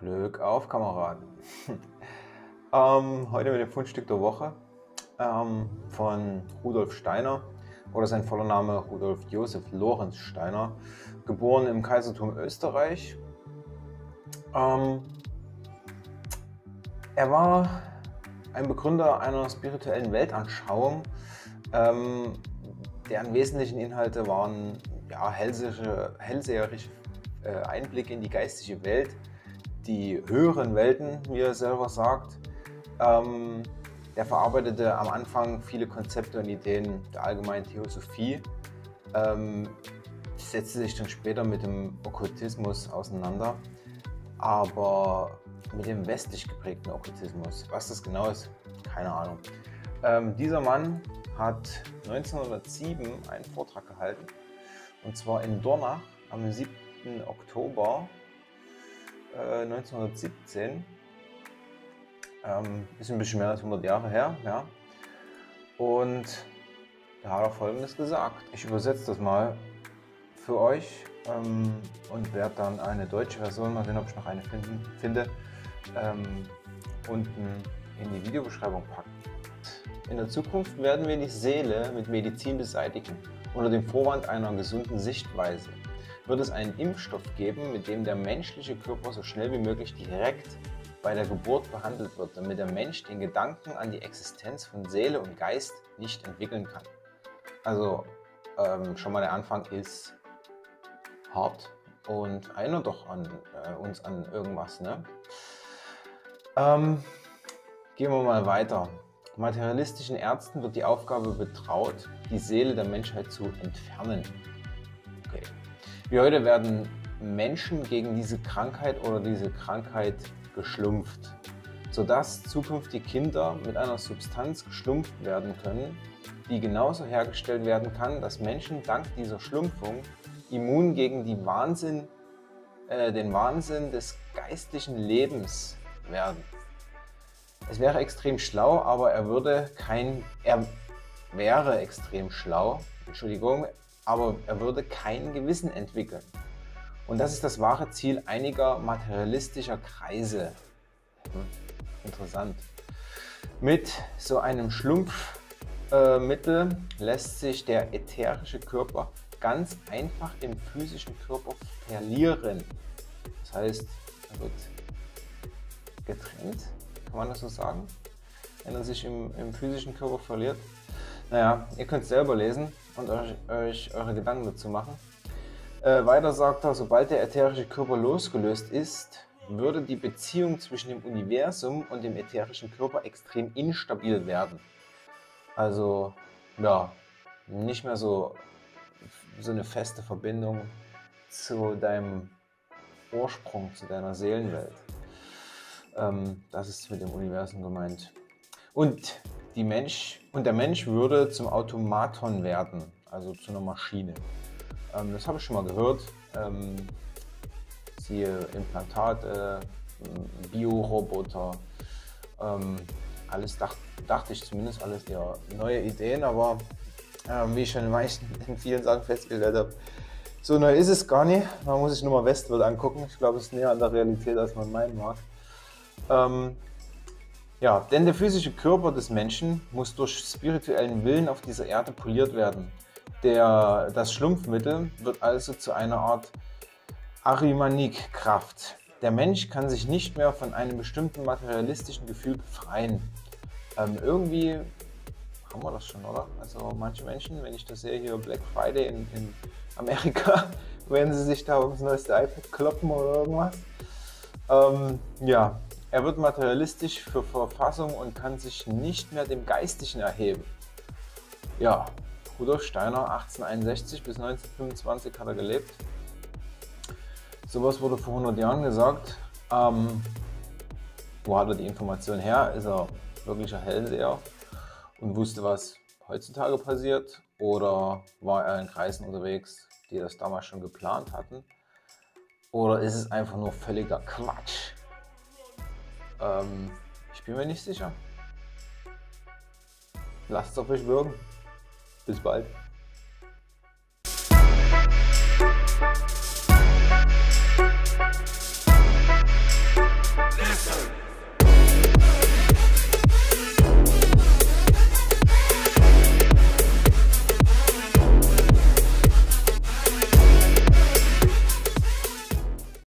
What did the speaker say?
Glück auf, Kameraden. ähm, heute mit dem Fundstück der Woche ähm, von Rudolf Steiner oder sein voller Name Rudolf Josef Lorenz Steiner, geboren im Kaisertum Österreich. Ähm, er war ein Begründer einer spirituellen Weltanschauung, ähm, deren wesentlichen Inhalte waren ja, hellseherische äh, Einblicke in die geistige Welt, die höheren Welten, wie er selber sagt. Ähm, er verarbeitete am Anfang viele Konzepte und Ideen der allgemeinen Theosophie, ähm, setzte sich dann später mit dem Okkultismus auseinander, aber mit dem westlich geprägten Okkultismus. Was das genau ist, keine Ahnung. Ähm, dieser Mann hat 1907 einen Vortrag gehalten, und zwar in Dornach am 7. Oktober 1917. Äh, ähm, ist ein bisschen mehr als 100 Jahre her, ja. Und da hat er Folgendes gesagt. Ich übersetze das mal für euch ähm, und werde dann eine deutsche Version, mal sehen, ob ich noch eine finden, finde, ähm, unten in die Videobeschreibung packen. In der Zukunft werden wir die Seele mit Medizin beseitigen, unter dem Vorwand einer gesunden Sichtweise wird es einen Impfstoff geben, mit dem der menschliche Körper so schnell wie möglich direkt bei der Geburt behandelt wird, damit der Mensch den Gedanken an die Existenz von Seele und Geist nicht entwickeln kann. Also ähm, schon mal der Anfang ist hart und erinnert doch an, äh, uns an irgendwas. Ne? Ähm, gehen wir mal weiter. Materialistischen Ärzten wird die Aufgabe betraut, die Seele der Menschheit zu entfernen. Okay. Wie heute werden Menschen gegen diese Krankheit oder diese Krankheit geschlumpft, sodass zukünftig Kinder mit einer Substanz geschlumpft werden können, die genauso hergestellt werden kann, dass Menschen dank dieser Schlumpfung immun gegen Wahnsinn, äh, den Wahnsinn des geistlichen Lebens werden. Es wäre extrem schlau, aber er würde kein, er wäre extrem schlau, Entschuldigung, aber er würde kein Gewissen entwickeln. Und das ist das wahre Ziel einiger materialistischer Kreise. Hm, interessant. Mit so einem Schlumpfmittel äh, lässt sich der ätherische Körper ganz einfach im physischen Körper verlieren. Das heißt, er wird getrennt, kann man das so sagen? Wenn er sich im, im physischen Körper verliert. Naja, ihr könnt es selber lesen und euch, euch eure Gedanken dazu machen. Äh, weiter sagt er, sobald der ätherische Körper losgelöst ist, würde die Beziehung zwischen dem Universum und dem ätherischen Körper extrem instabil werden. Also, ja, nicht mehr so, so eine feste Verbindung zu deinem Ursprung, zu deiner Seelenwelt. Ähm, das ist mit dem Universum gemeint. Und die Mensch und der Mensch würde zum Automaton werden, also zu einer Maschine. Ähm, das habe ich schon mal gehört. Ähm, siehe Implantate, Bioroboter, ähm, alles dacht, dachte ich zumindest alles eher neue Ideen, aber äh, wie ich schon in, manchen, in vielen Sachen festgestellt habe, so neu ist es gar nicht. Man muss sich nur mal Westworld angucken. Ich glaube, es ist näher an der Realität, als man meinen mag. Ähm, ja, denn der physische Körper des Menschen muss durch spirituellen Willen auf dieser Erde poliert werden. Der, das Schlumpfmittel wird also zu einer Art Arimanik-Kraft. Der Mensch kann sich nicht mehr von einem bestimmten materialistischen Gefühl befreien. Ähm, irgendwie haben wir das schon, oder? Also manche Menschen, wenn ich das sehe, hier Black Friday in, in Amerika, werden sie sich da ums neueste iPad kloppen oder irgendwas. Ähm, ja, er wird materialistisch für Verfassung und kann sich nicht mehr dem Geistigen erheben. Ja, Rudolf Steiner, 1861 bis 1925 hat er gelebt. Sowas wurde vor 100 Jahren gesagt. Ähm, wo hat er die Information her? Ist er wirklicher Hellseher und wusste, was heutzutage passiert? Oder war er in Kreisen unterwegs, die das damals schon geplant hatten? Oder ist es einfach nur völliger Quatsch? Ähm, ich bin mir nicht sicher. Lasst es auf euch wirken. Bis bald. Hey.